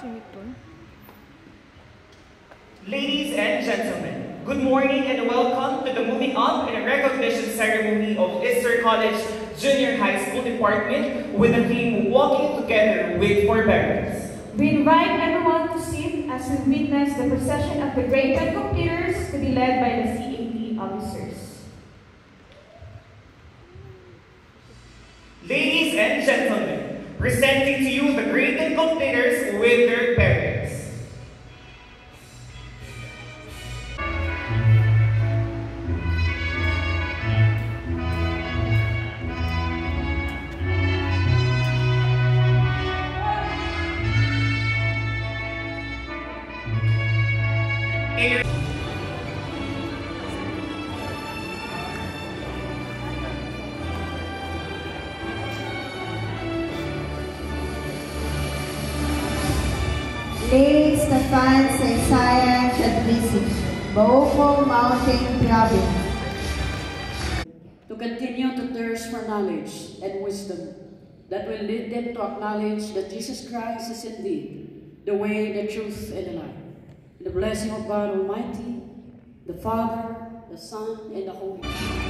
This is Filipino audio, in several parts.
Singitol. Ladies and gentlemen, good morning and welcome to the moving up and recognition ceremony of Easter College Junior High School Department with the theme Walking Together with Forbearance. We invite everyone to sit as we witness the procession of the great and completers to be led by the acknowledge that Jesus Christ is indeed the way, the truth, and the life. The blessing of God Almighty, the Father, the Son, and the Holy Spirit.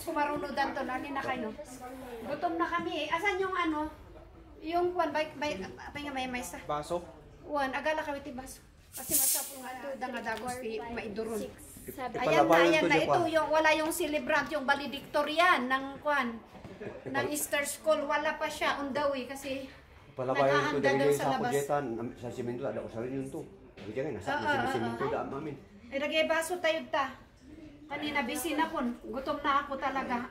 Sumarunodan to, nani na kayo. Gutom na kami eh. Asan yung ano? Yung kwan, bay, bay, bay nga may may sa. Baso? Wan, agala kami tibas. Kasi masapong nga ito, nga dagos, di maiduron. Ayan na, ayan na. Ito yung, wala yung celebrant, yung valedictorian ng kwan. ng Easter School, wala pa siya on the way kasi Palabayan daw yung sa kujetan. Sa simento, ada ko sa rin yun to. Sabi dyan, nasa simento daan mamin. Ilagay baso tayo ta. Kanina busy na kun. Gutom na ako talaga.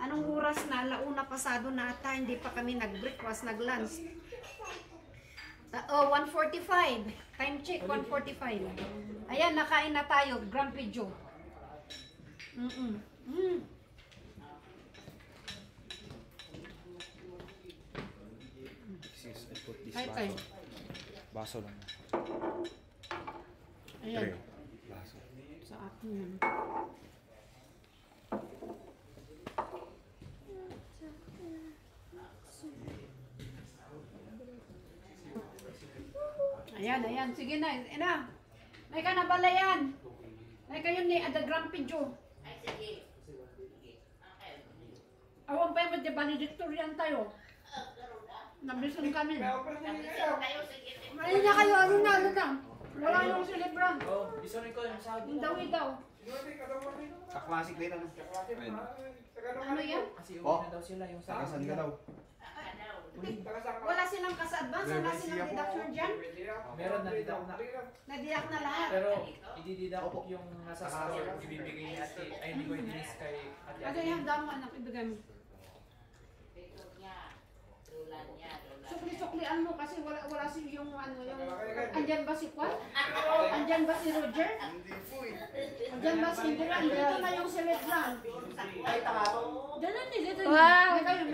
Anong oras na? Launa pasado na ata. Hindi pa kami nag-breakfast, nag-lunch. Ta- oh, 1.45. Time check, 1.45. Ayan, nakain na tayo. Grumpy Joe. Mm-mm. Mm. Sis, I put this baso. tayo. Baso lang. Ayan. Baso. Sa akin yan. Ayan, ayan. Sige na. Ina. May ka na bala yan. May kayo ni Ada Grumpy Joe. Awan pa yung valedictorian tayo. Nabison kami. Ayun na kayo. Ano na, ano na. Wala yung celebrant. Oh, rin ko yung sabi. Yung dawi daw. Ka-classic din ano? Ano yan? Kasi Oh. uwi na daw sila yung sabi. Tagasan ka daw. Wala silang kasa-advance, wala silang deduction dyan. Meron na dito na. Nadiyak na lahat. Pero idididakok yung nasa store, ibibigay ni ate, ay hindi ko idinis kay ate Ano yung damo anak, ibigay mo. Sukli-suklian mo kasi wala wala si yung ano yung andyan ba si Kwan? Andyan ba si Roger? Andyan ba si Indira? Dito na yung celebrant. Ay, takato. Diyan na dito. Wow! May kayo,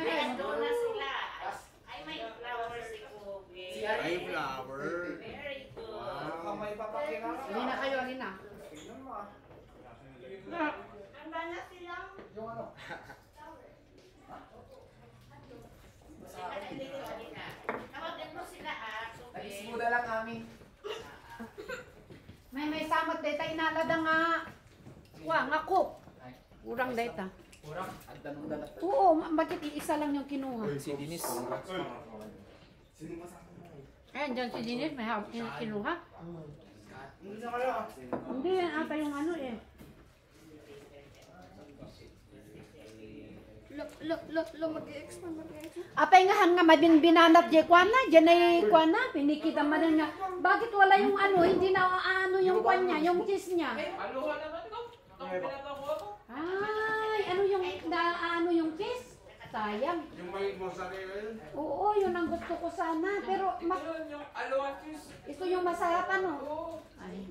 may kayo. Si Ari. Ay, flower. Kamay papakira. Hindi na kayo, hindi na. Yung ano? Nag-ismuda lang kami. May may samot data inalada nga. Wa, nga cook. Urang data. Oo, bakit iisa lang yung kinuha? Si Dinis. Ayan, dyan si Dinis, may hawak yung kinuha. Hindi, yan ata yung ano eh. Look, look, look, look, mag-i-expand, mag-i-expand. Apay nga han nga mabin binanat je kwana, dyan ay kwana, pinikita man niya. Bakit wala yung ano, hindi na ano yung kwan niya, yung cheese niya. Aluha naman ito. Ito, pinatakuha ko. Ay, ano yung, na, ano yung cheese? Sayang. Yung may mozzarella yun. Oo, yun ang gusto ko sana. Pero mas, Yun, yung aluha cheese. ito yung masarap ano. Oo. Ay,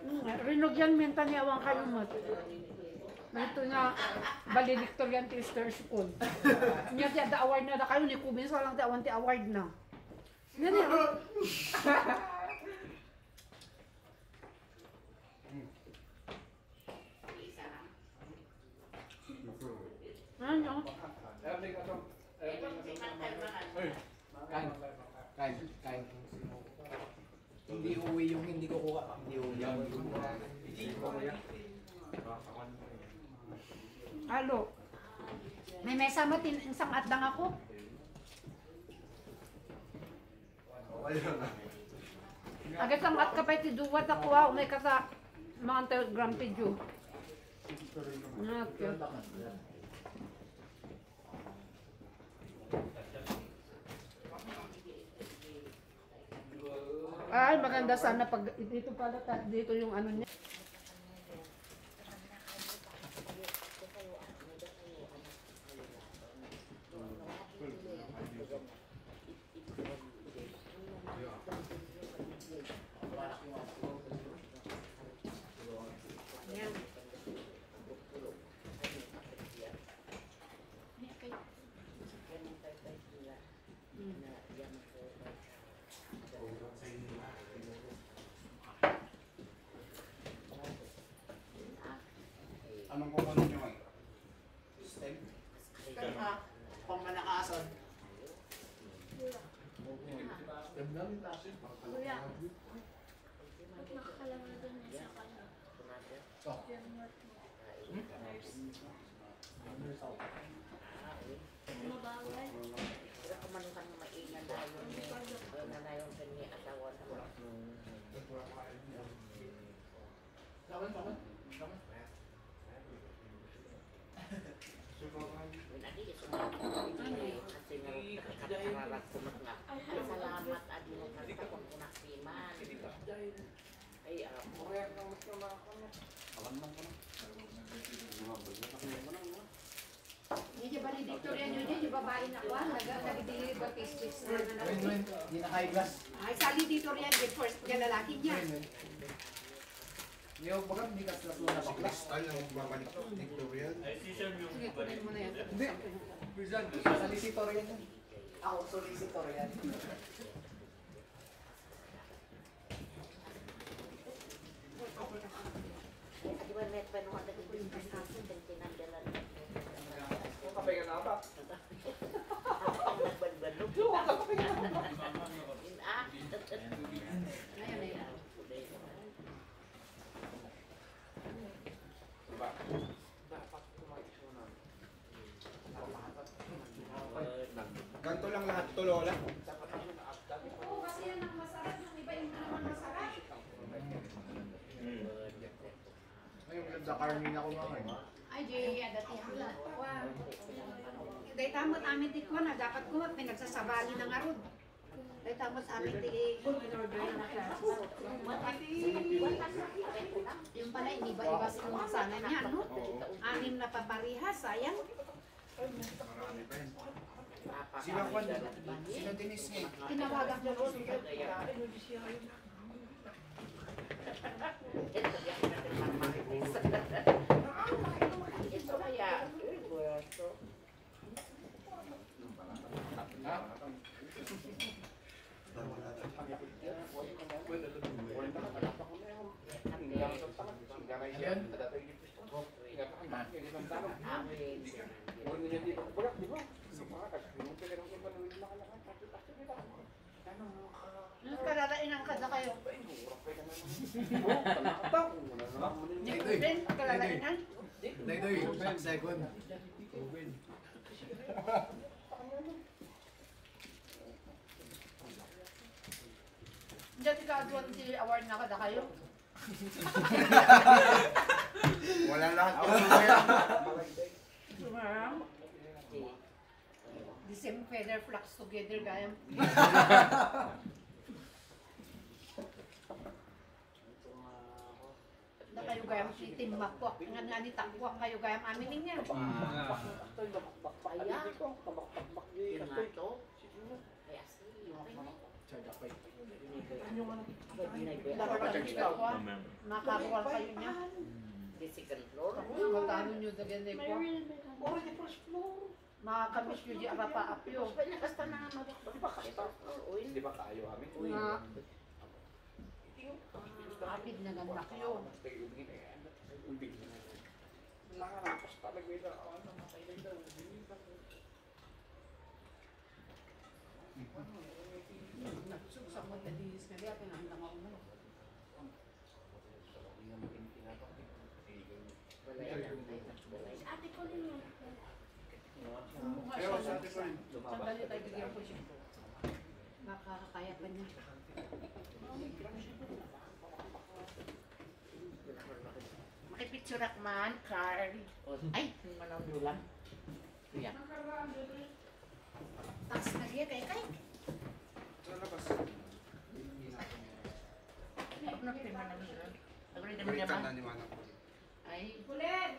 mm, rinog yan minta ni awang kayo mo. Ito nga, valedictorian Easter School. Niya ti ada award na da kayo ni Kubin sa lang ti awan ti award na. Yan eh. Ano? Kain. Kain. Kain. Hindi uwi yung hindi ko kuha. Hindi uwi yung hindi ko kuha. Halo. May may sama tin isang atdang ako. Agad ang at kapay ti duwat ako ah, may kasa mga tayo grumpy Jew. Okay. Ay, maganda sana pag dito pala dito yung ano niya. Yan. Anong kukunin nyo ngayon? Stem. Stem ha. Pang manakaason. Stem lang. Kuya. Ba't nakakalala doon eh sa kanya? Oh. Yung work mo. Mabawal. Lawan, lawan. Lawan. Hindi ba Victoria nyo niya, yung babae na kuha, nag-deliver ba na Win, na win. Hindi na high class. Ay, sali Victoria, yung first, yung lalaki niya. Win, win. Hindi ako baga, hindi ka sa na bakla. Crystal ang babalik Victorian. Sige, kunin mo na yan. Hindi. Solicitor yan. Ako, solicitor yan. Kape ka na ba? Ayan na yan. Ganto lang lahat to, Lola. Oo, kasi yan ang masarap, yung iba yung naman masarap. Ngayon, sa Carmine ako mga ngayon. Ay, di, dati Wow. Dahil tamot amin ti ko na dapat ko pinagsasabali ng arod. Dahil tamot amin ti in-order na class. Yung pala, iniba-iba sa sana niya, no? Anim na paparihas, sayang. Marami pa yan. Sila Juan, sila Denise nga. Tinawagan ko ko Ayun. Kalalain ang kada kayo. Hindi ko Daydoy. din, kalalainan. Daydoy, second. Win. Diyan ikaduan si award na kada kayo. Wala lahat. Mamaya. Sumarang. The same feather flocks together, gayam. Na kayo gayam sitim makwak. Nga nga ni takwak kayo gayam amin niya. Charge up pa Dapat ang takwak. Makakuha kayo niya. Magkano nyo sa ganyan ko? Makakamiss nyo di arapa apyo. Hindi ba kayo amin? Nga. Kapit na ganda kayo. Sa mo tadis nga diya pinandang ako na. Ate ko ninyo. Pero sa atin pa rin. Sandali tayo bigyan ko siya. Makakakaya pa niya. Makipicture ak man, Carl. Ay, manang dulang. Kuya. Taas na diya kay kay. Sa labas. Ako na pinman na naman. ni Manang. Ay, Kulit!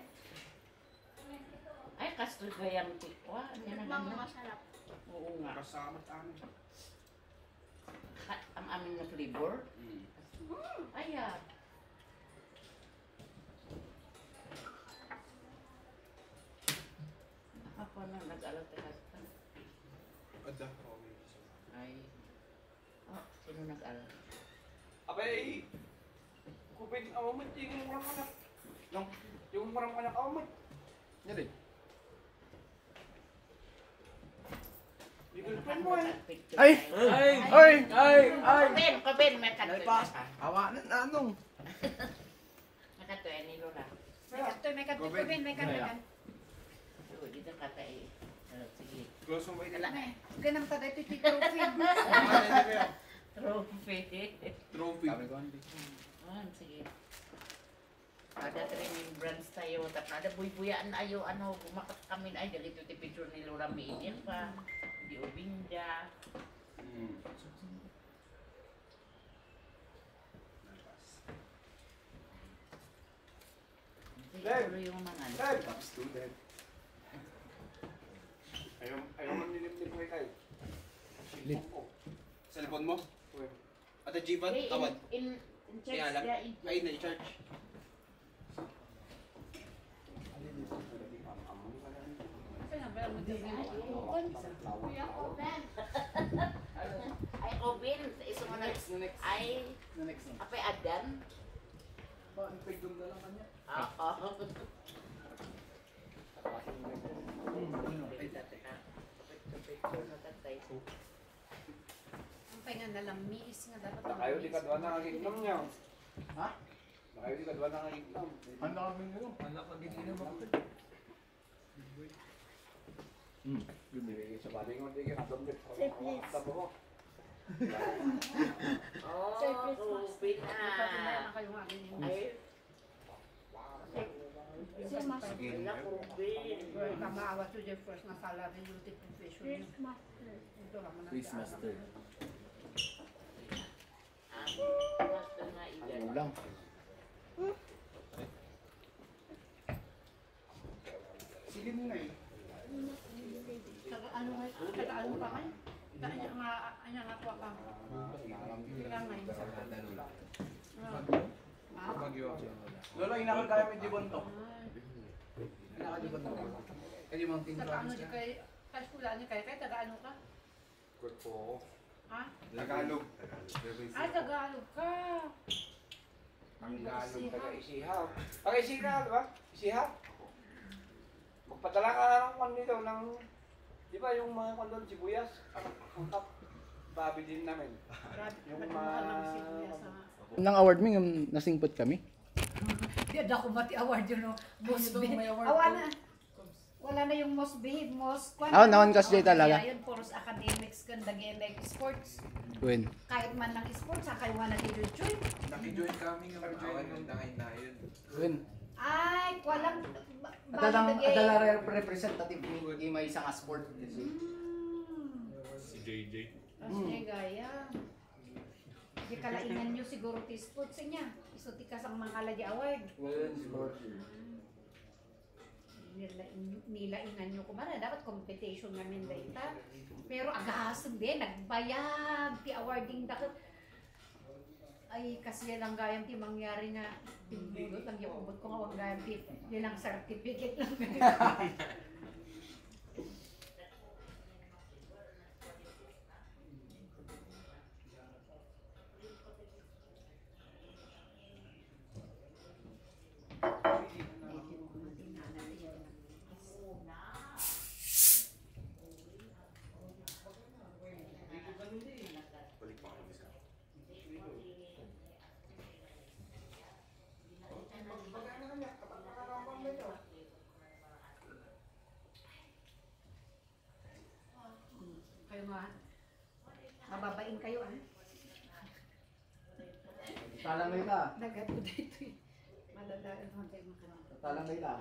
ay, kasto gayang tikwa. Ano na Mang ganda? masarap. Oo nga. Kasama amin. Ka- Ang amin na flavor. Mm. Ay, ah. Ako na nag-alat ka. Ada. Ay. Oh, sino nag-alat? Abay, kupin, awa mo, tingin mo lang ka Nung, yung parang anak ako mo. Yan eh. Ay! Ay! Ay! Ay! Ay! Kabin, kabin, may kanto. Ay pa! Hawa na na anong? Nakato, eh, ni Lola. May katoy, may katoy, may may katoy. Oo, dito ka tayo. Ah, Sige. Close mo ba ito? Ganang tada ito ito trophy. Trophy. Sabi ko, hindi. Ah, sige. Ada remembrance tayo. Tapos ada buy-buyaan ayo ano gumakat kami ay dali ito ti picture ni Lola Miinir pa. Di Obinda. Siguro yung mga ano. Dad! Top student. Ayaw, ayaw mo nilip-lip kay. Lip. Cellphone mo? Ate Jivan, Eh, tawad. In, in, in church, Kaya lang. yeah, in Ay, na-charge. Ay, Obin, iso mo na, ay, Na na. apay Adan. Ba, ang pigdom na lang kanya. Oo. Ang pahinga na lang, miis nga dapat. Nakayo di ka doon nakakiklam niya. Ha? Nakayo di ka doon nakakiklam. Ano kami ngayon? Anak ka din naman ako. Hmm. Nilagay sa bali ko, hindi ka nadomit. Tabo mo. Oh, Obin Dapat na na. nga. Ay, wala ko, Obin. Well, kamaawa to the first na salary yung profession yun. Ito naman nga ilan. lang. Sige mo na eh. Saka ano nga, saka ano pa kayo? Saka niya nga, anya nga kwa ka. Kaya nga yun. Ah. Lolo, inakal kaya may jibon to. Inakal jibon to. Kaya yung mga Saka ano di kay, kay skula niya kay, kay taga ano ka? Good po ako. Ha? Tagalog. Ay, Tagalog ka. Tagalog, taga-isihaw. Taga-isihaw, di ba? Isihaw? Magpadala ka na ng kwan dito ng... Di ba yung mga kwan doon, sibuyas? Ang kap. Babi din namin. Yung mga-? Nang award mo yung nasingpot kami. Di ako mati award yun behave. may award na. Wala na yung most behave, most kwan. Ah, naon kasi Award talaga. niya Yun, puros academics kan dagi like sports. When? Kahit man lang sports, sa kayo na nilijoy. Nakijoin kami ng join ng dahil na yun. When? Ay, walang Adalang, adala re- representative ni may isang sport. Hmm. Si JJ. Kasi gaya. Di kalaingan nyo siguro ti sports niya. Iso ti kasang mga lagi award. When sport. Nila nilaingan nyo. Kumara dapat competition namin data pero agahasog din nagbayag ti awarding dakot ay kasi lang gayam ti mangyari nga pinulot lang yung ubot ko nga wag gayam ti nilang certificate lang kayo nga mababain kayo ah Ko dito eh madadaan mo tayo makaroon Talang may ka.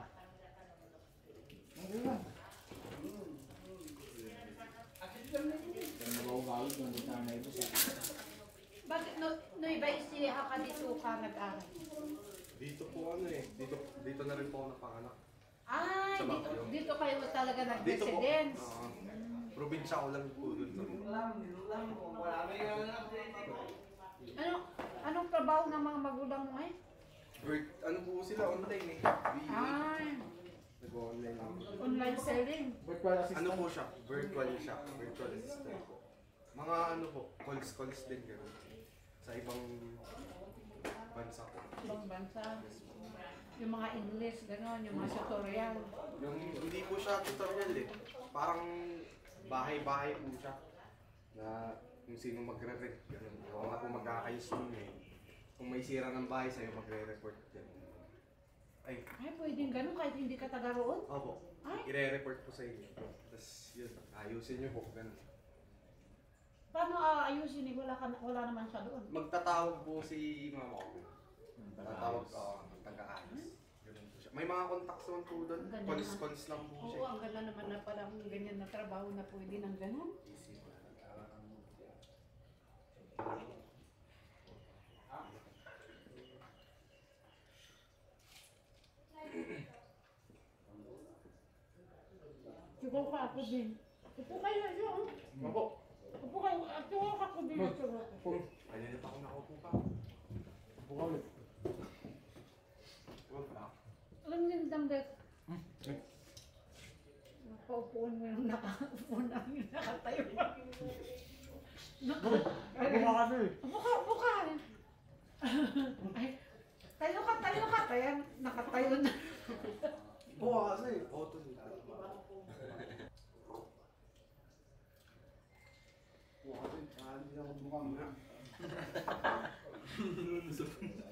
bakit no, no iba isiha ka dito ka nag-aral Dito po ano eh. Dito, dito na rin po ako napanganak. Ay, Sa dito, Baguio. dito kayo talaga Dito po. nag-residence. Oo. probinsya ko lang po dun. Ano, anong trabaho ng mga magulang mo ngayon? Work, ano po sila online eh. Ay, Nag-online lang. online selling. Virtual Ano po siya? Virtual siya. Virtual assistant po. Mga ano po, calls calls din gano'n. Sa ibang bansa po. Ibang bansa. Yung mga English, gano'n, yung mga tutorial. Yung hindi po siya tutorial eh. Parang bahay-bahay po siya. Na kung sino magre-rep. Ganun. Ako nga po magkakayos nun eh. Kung may sira ng bahay sa'yo, magre-report. Ganun. Ay, Ay, pwedeng gano'n kahit hindi ka taga roon. opo. Ay. I-re-report po sa inyo. Tapos yun, ayusin niyo po. Ganun. Paano aayusin eh? Wala, ka, wala naman siya doon. Magtatawag po si mama ko. Tatawag ko, uh, taga-ayos. Ganun po siya. May mga contacts naman po doon. Ang ganda Cons-cons lang po siya. Oo, ang ganda naman na parang ganyan na trabaho na pwede ng gano'n. Siguro ka ako din. Upo kayo yun. Opo. Upo kayo. Ako ako din. Siguro. Ayun na pa ako nakaupo pa. Upo ka ulit. Huwag pa. Alam niyo yung damdet. Nakaupuan mo yung nakaupo namin. Nakatayo pa. Upo ka ka, upo ka. Ay, tayo ka, tayo ka. Kaya nakatayo na. Ka kasi. Photo nila. Ka kasi. Ah, hindi ako bumukha mo. Pero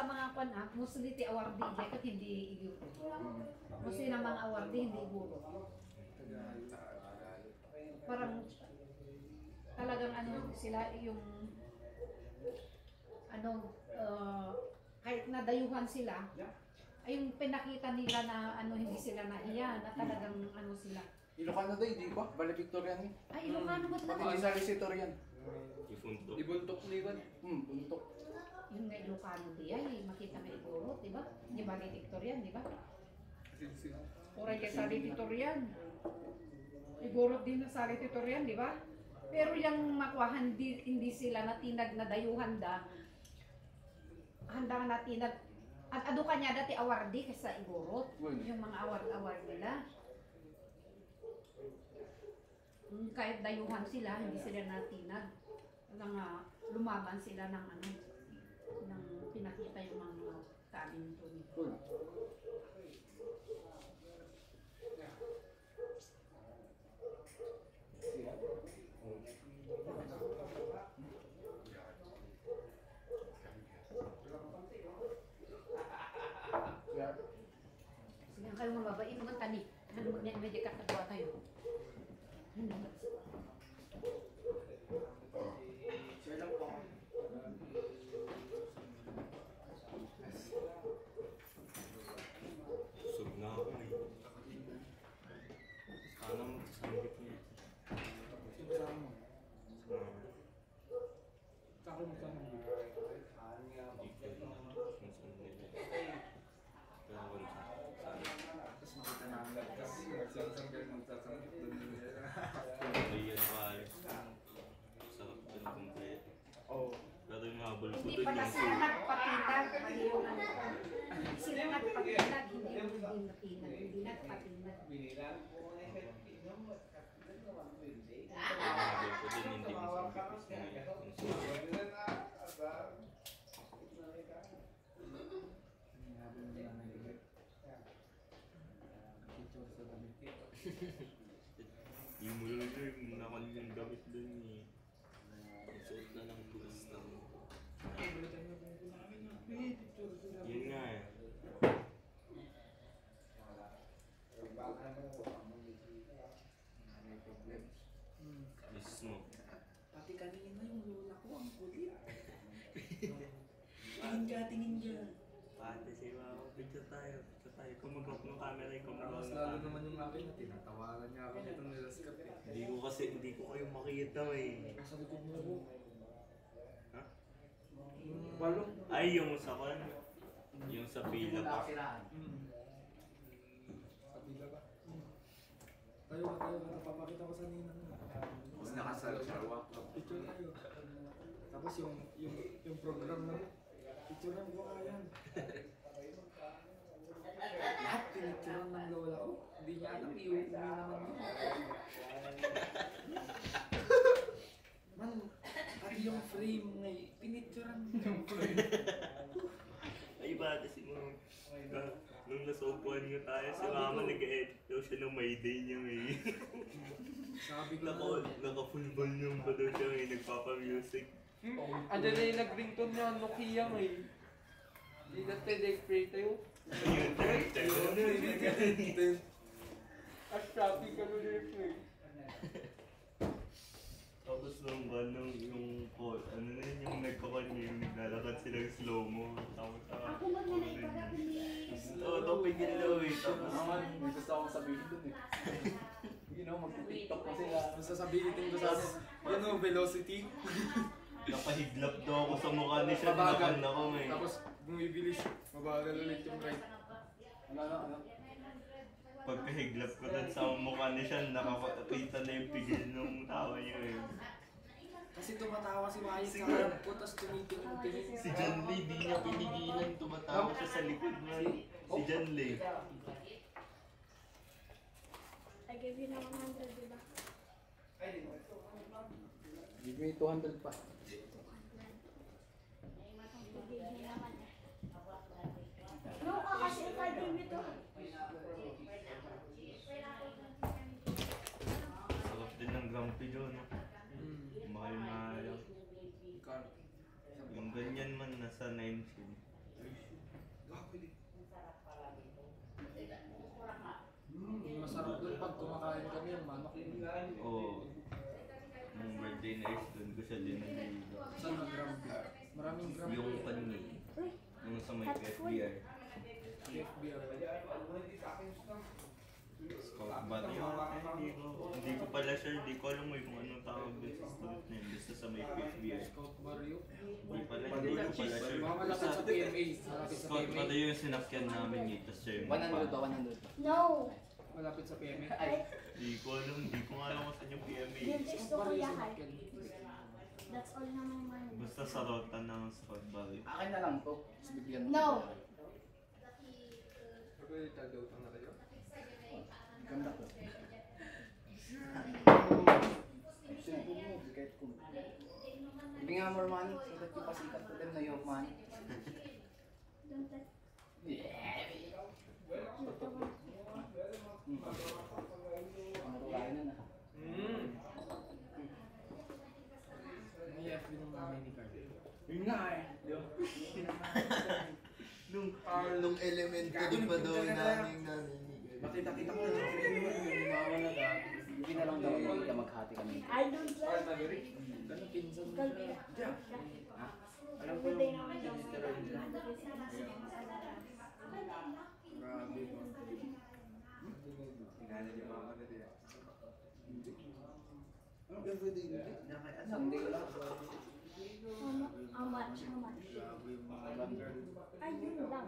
sa mga kwan ah, mostly ti awardee, kahit hindi iguro. Mostly na mga awardee, hindi iguro. Parang talagang ano sila yung ano uh, kahit nadayuhan sila ay yung pinakita nila na ano hindi sila nahiya na talagang ano sila Ilocano daw, hindi ba? Bala Victorian eh. ay Ilocano ba't Pati naman sa Resitorian. Ipuntok. Ibuntok ni Iwan. Hmm, buntok. Yung nga Ilocano di ay makita may iguro di ba? Di ba Victorian di ba? Ora kay sa Victorian iguro din na sa Victorian di ba? Pero yung makuha hindi, hindi sila natinag na dayuhan da. Handang natinag. At ado kanya dati awardee kaysa iguro Well. yung mga award-award nila. Kahit dayuhan sila, hindi sila natinag. Ah, lumaban sila ng ano, ng pinakita yung mga kanin to ni. Cool. Yeah. Sige, ang kayo mababain naman tani. Ano mo niya, medyo kakagawa tayo. Ano ba? Share lang po ako. Busog na ako eh. Sana magsasambit niya. Sama. Saka mo saan mo? Tapos makita namin. Tapos magsasanggal, magsasanggal doon nila. Ayan kayo. Sarap din kumpleto. Oo. Pero yung habol ko Hindi dun pala yung sila nagpatinag. Mali yung ano. Hindi sila nagpatinag, hindi yung hindi natinag. Hindi nagpatinag. habol ko dun hindi masambit. Tapos ngayon, kung saan. Yung mulo yung nakal yung gamit dun eh. Ang suot na ng bulas na. Yun nga eh. Mismo. Pati kanina yung lola ko, ang kulit. tingin ka, tingin ka. Pati si Mama, picture tayo, picture tayo. Kumagok ng camera, kumagok Mas ng lalo camera. naman yung akin na tinatawanan niya ako dito nilaskat eh. Hindi ko kasi, hindi ko kayo makita eh. Sa likod mo po. Ha? Walo. Ay, yung sa kan. Yung sa pila pa. Hmm. Sa pila ba? Tayo ka, tayo ka. Napapakita ko sa ninang. Tapos nakasalo siya. Picture tayo. Tapos yung, yung, yung program na picture ng ko yan. Lahat pinicturean ng lola ko. Hindi niya alam, iuwi naman yun. Man, yung frame ngayon. Pinicturean mo yung frame. Ay, ba kasi na- nung nasa upuan nga tayo, si mama nag-edit daw siya ng may day niya ngayon. Sabi ko naka, naka full volume pa daw siya ngayon, nagpapa-music. Andiyan na yung nag-ringtone niya, Nokia ngayon. Hindi na pwede pray tayo. Ayun, At traffic ka nun yung. Tapos nung ba, nung Daw eh. Tapos, Naman, may gusto akong sabihin dun eh. You know, mag-tiktok ko sila. Basta sabihin ko sa akin, ano, velocity. napahiglap daw ako sa mukha ni siya, Mabagal. nakan ako eh. Tapos, bumibilis, mabagal ulit yung right. Ano, ano, ano? Pagkahiglap ko dun sa mukha ni siya, nakakita na yung pigil ng tawa niya eh. Kasi tumatawa si Maya sa harap ko, tapos tumitingin-tingin. Si John Lee, di niya pinigilan, tumatawa siya sa likod mo. Si John Lee. I gave you na 100, di ba? Give me 200 pa. No, ah, kasi if I gave you to... Sarap din ng Grumpy Joe, no? Mahal-mahal. Yung ganyan man, nasa 9 sin. Yung masarap doon pag kumakain kami yung manok. Oo. Nung birthday na ko siya diniligo. Saan ang grabe? Maraming grabe. Yung kanina. Yung sa may FBR. FBR. Scout ba yun? Hindi ko, hindi ko pala sure, hindi ko alam eh kung anong tawag dun sa student na yun. Basta sa may FBR. Scout Barrio. Hindi pala, hindi ko pala sure. Mga malapit sa PMA. Sa Scout yung sinakyan namin eh, tapos siya yung 100 ba? 100 No! Malapit sa PMA. Hindi ko alam, hindi ko alam kung saan yung PMA. Games is to Kuya Kai. That's all na my money. Basta sa rota ng Scout Valley. Akin na lang to. Tapos bigyan mo. No! Pwede tagaw ka na kayo? Ganda ko. Simple mo, kahit kung. Nga more money so that you pasikat to them na you have money. Yeah. Ang rulayan na na. Mm. May FB ng nanay ni Carl. Yun nga eh. Nung, nung elementary pa daw namin naninigan. Makita-kita ko na yung mawala ka. Hindi na lang daw kita maghati kami. I don't like... Maverick. Ganun pinsan mo siya. Kuya. Alam ko yung naman daw. Grabe. Anong everyday hindi? Sunday lang. How much? How much? Grabe yung mga langgar. Ayun lang.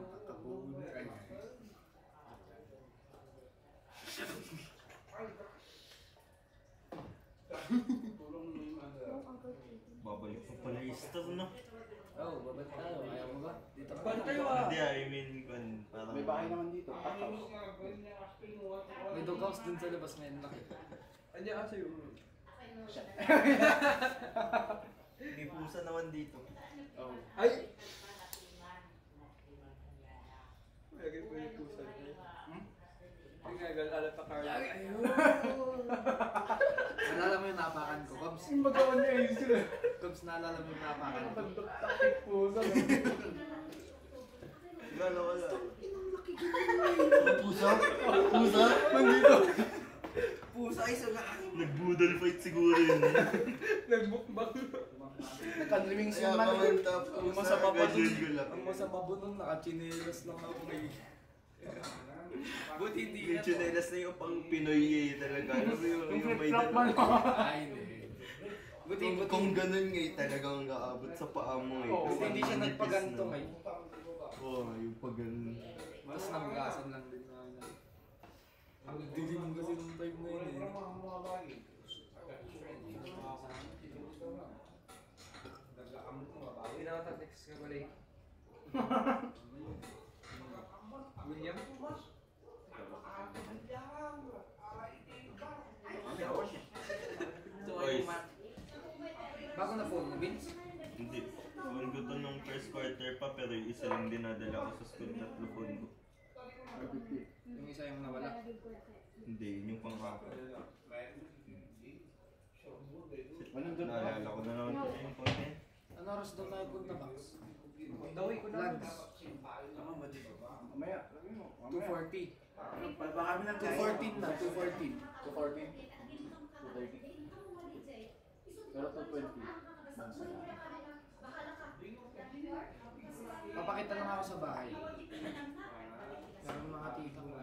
Yung Uncle Katie. Babalik pa star, no? Oh, babad tayo. Ayaw mo ba? Dito Babad tayo, ah. Hindi, I mean, kun, parang... May bahay naman dito. Pathouse. May doghouse dun sa labas. Laki. Andiyan kasi yung... May pusa naman dito. Oh. Ay! Lagi po yung pusa. Yung nag-alala pa Carl. Ayun! Naalala mo yung napakan ko, Cobbs? Yung magawa niya yun sila. Cobbs, naalala mo yung napakan ko. Taktik pusa. Gala wala. Pusa? Pusa? Nandito. Pusa ay sa Nag-boodle fight siguro yun. Nagbukbang. Nagka-dreamings Kaya yung man. Ang masama pa dun. ko lang. Ang masama po nun, nakachinelas lang ako kay... Buti hindi Yung chinelas na yung pang Pinoy eh, talaga. Ano yung, yung may dalawa. Ay, hindi. Buti, Kung, buti. kung ganun nga eh, talagang kaabot sa paa mo eh. Oo, Kasi hindi siya nagpaganto na. ngay. Oo, yung pag ganun. Mas nanggasan lang din na. Ang dilim kasi nung time na yun eh. Pinaka-text ka pala eh. William? Oy. Bago na phone mo, Vince? Hindi. Phone ko to nung first quarter pa, pero yung isa lang dinadala ko sa school, tatlo phone ko. Yung isa yung nawala. Hindi, yun yung pang-apat. Naalala ko na naman yung eh. Ano oras daw tayo punta, Max? Dawi ko na. Lunch. Mamaya. 240. Baka kami ng 214 na, 214. 240. 230. Pero 220. Papakita lang ako sa bahay. Meron mga tita ko.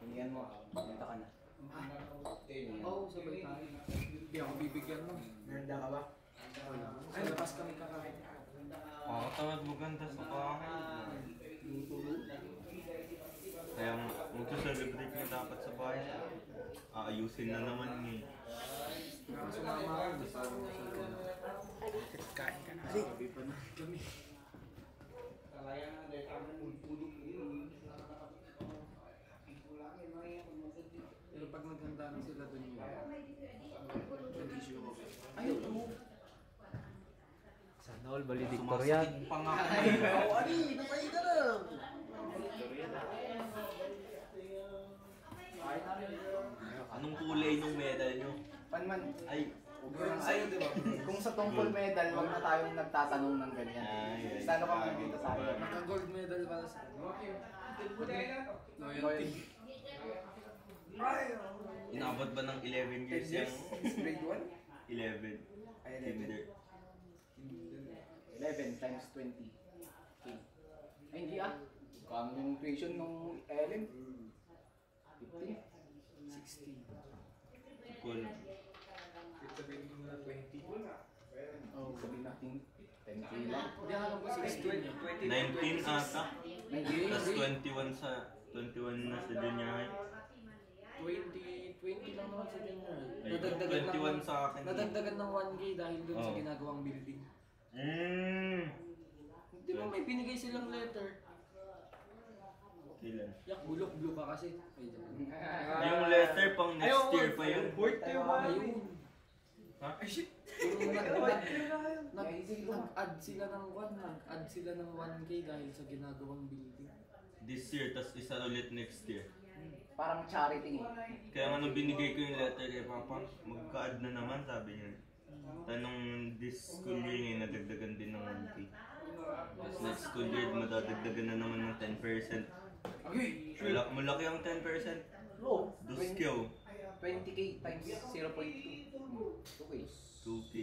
Tingnan mo. Punta ka na. Ah, Oo, oh, sabay tayo. Hindi ako bibigyan mo. Nanda ka ba? Sa labas kami kakain. Oo, tawad maganda sa bahay. Kaya mag-celebrate nga dapat sa bahay. Aayusin na naman niya. eh. Sumama ako. Sabi ko sa Kain ka na. Sabi pa na kami. Pero pag naghanda na sila dun yun. Nag-issue ako. Ayaw mo. Sana all valedictorian. Sumasakit pa nga. Oo, ani. Napay ka lang. Anong kulay nung medal nyo? Panman. Ay, Yun sa'yo, di ba? Kung sa tungkol medal, wag na tayong nagtatanong ng ganyan. Ay, ay. Sana ka dito sa akin. Naka-gold medal para sa Loyalty. Inabot ba ng 11 years yung Grade 1? 11? Ay, 11. Kinder. 11 times 20. Okay. Ay, hindi ah. Kamo yung tuition nung Ellen? 50? 60. Cool. Oh, sabihin natin 10k lang. Hindi alam ko 16. 19 ata. 19? Tapos 21 sa 21 na sa junior high. 20, 20 lang naman sa junior. Nadagdagan 21 ng, sa akin. Nadagdagan ng 1K dahil dun sa Oh. ginagawang building. Mm. Di ba may binigay silang letter? Kailan? Yak, bulok, blue ka kasi. Ay, Yung letter pang next year pa yun. Ayun. Ha? Yung nag- nag- nag- Nag-add sila ng 1, nag-add sila ng 1K dahil sa ginagawang building. This year, tas isa ulit next year. Parang charity eh. Kaya nga nung binigay ko yung letter kay Papa, magka-add na naman, sabi niya. Tanong this school year ngayon, nadagdagan din ng 1K. Tapos next school year, madadagdagan na naman ng 10%. Okay. Malaki, malaki ang 10%. Bro, Dos kyo. 20k times 0.2. Okay. 2K.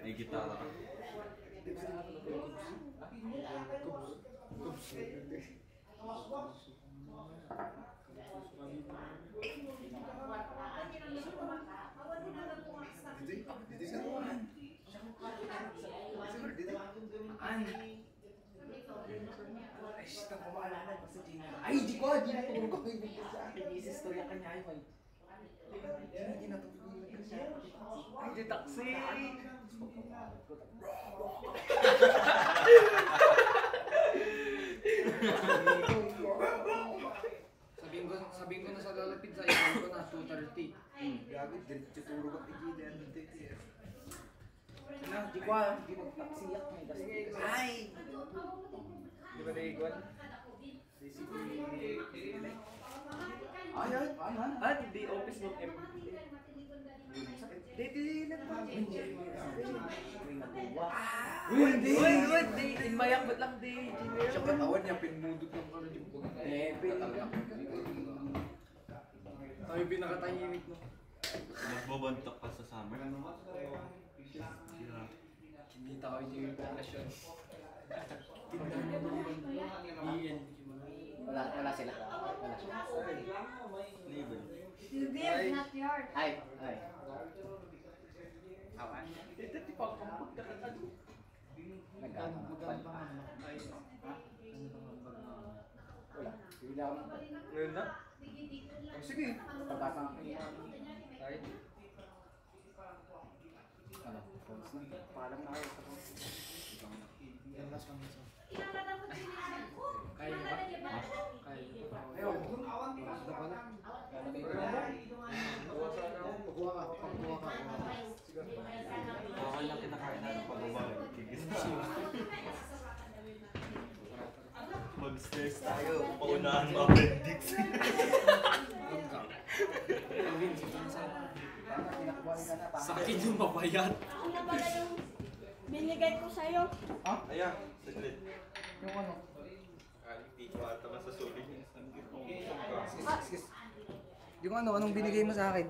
Ay, gitara ka. Ay, di ko, di na tulog ko yung bigyan sa akin. Isis to yung kanya ay may. Di na tulog yung siya. Ay, di taksi. Sabihin ko, sabihin ko na sa lalapit sa iyo ko na 230. Gabi, diretso tulog ang bigyan. Ano, di ko, ah, di mag-taksi yak. May gas. Ay! Di ba naiigwan? Ay, ay, ay, ay. Ah, di office ng M. Dito lang ba? Uy, hindi! Uy, uy, di! Inmayak ba't lang di? Siya katawan niya, pinmudot ng ano yung bunga. Eh, Tayo pinakatahimik no. Magbabantok ka sa summer. Kita ko yung relasyon. Tindahan mo ng EN. Wala, wala sila. Wala sila. Label. Ay. Ay, ay. Awan. Ito di pa ka Magkano magkano pa? Wala. Bibili ako Ngayon na? Oh, sige. Kayo. Ay, Ano? Phones na. Paalam na kayo. yung last one Paunahan mo appendix. Sakit yung mapayat. Ano pala yung binigay ko sa'yo? Ayan, saglit. Yung ano? Hindi ko ata masasulit yung Ah, Yung ano, anong binigay mo sa akin?